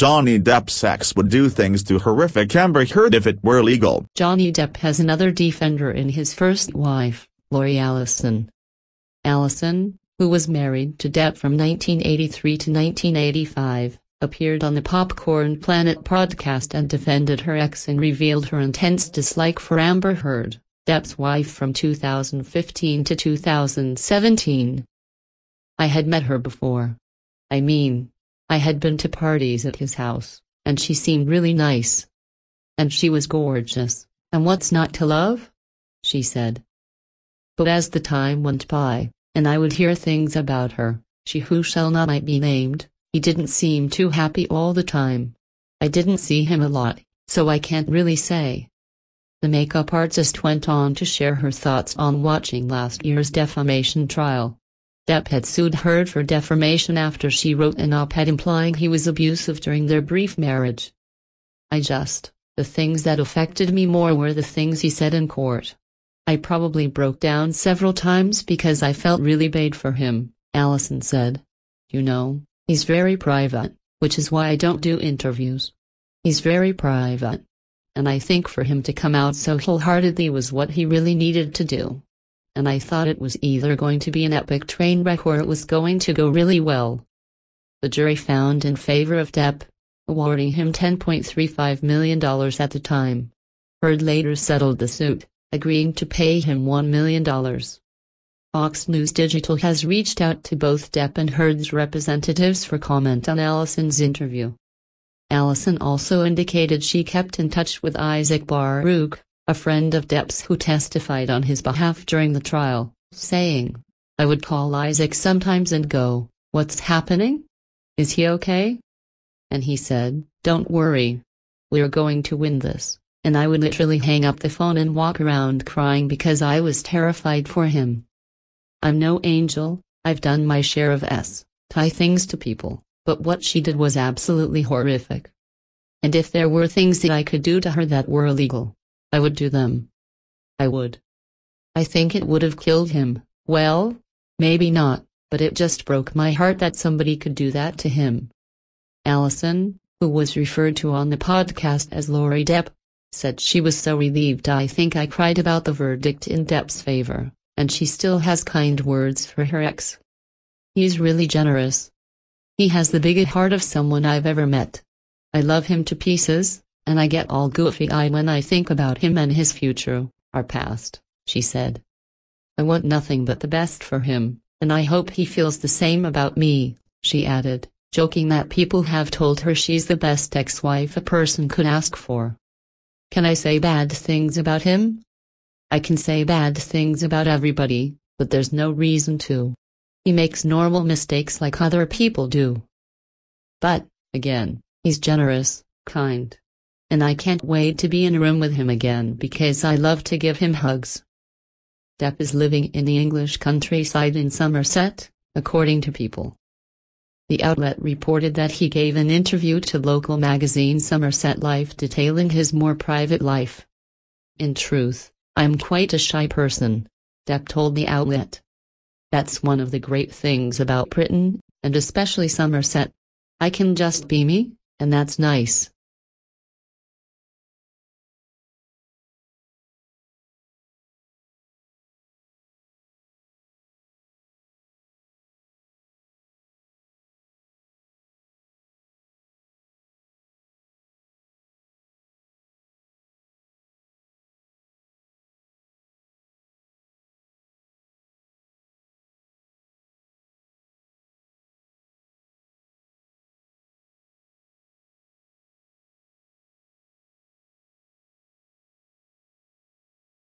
Johnny Depp's ex would do things to horrific Amber Heard if it were legal. Johnny Depp has another defender in his first wife, Lori Allison. Allison, who was married to Depp from 1983 to 1985, appeared on the Popcorned Planet podcast and defended her ex and revealed her intense dislike for Amber Heard, Depp's wife from 2015 to 2017. I had met her before. I mean, I had been to parties at his house, and she seemed really nice. And she was gorgeous, and what's not to love? She said. But as the time went by, and I would hear things about her, she who shall not might be named, he didn't seem too happy all the time. I didn't see him a lot, so I can't really say. The makeup artist went on to share her thoughts on watching last year's defamation trial. Depp had sued Heard for defamation after she wrote an op-ed implying he was abusive during their brief marriage. I just, the things that affected me more were the things he said in court. I probably broke down several times because I felt really bad for him, Allison said. You know, He's very private, which is why I don't do interviews. He's very private. And I think for him to come out so wholeheartedly was what he really needed to do. And I thought it was either going to be an epic train wreck or it was going to go really well. The jury found in favor of Depp, awarding him $10.35 million at the time. Heard later settled the suit, agreeing to pay him $1 million. Fox News Digital has reached out to both Depp and Heard's representatives for comment on Allison's interview. Allison also indicated she kept in touch with Isaac Baruch, a friend of Depp's who testified on his behalf during the trial, saying, I would call Isaac sometimes and go, What's happening? Is he okay? And he said, Don't worry. We're going to win this. And I would literally hang up the phone and walk around crying because I was terrified for him. I'm no angel, I've done my share of S, tie things to people, but what she did was absolutely horrific. And if there were things that I could do to her that were illegal, I would do them. I would. I think it would have killed him, well, maybe not, but it just broke my heart that somebody could do that to him. Allison, who was referred to on the podcast as Lori Depp, said she was so relieved I think I cried about the verdict in Depp's favor and she still has kind words for her ex. He's really generous. He has the biggest heart of someone I've ever met. I love him to pieces, and I get all goofy-eyed when I think about him and his future, our past, she said. I want nothing but the best for him, and I hope he feels the same about me, she added, joking that people have told her she's the best ex-wife a person could ask for. Can I say bad things about him? I can say bad things about everybody, but there's no reason to. He makes normal mistakes like other people do. But, again, he's generous, kind. And I can't wait to be in a room with him again because I love to give him hugs. Depp is living in the English countryside in Somerset, according to People. The outlet reported that he gave an interview to local magazine Somerset Life detailing his more private life. In truth, I'm quite a shy person, Depp told the outlet. That's one of the great things about Britain, and especially Somerset. I can just be me, and that's nice.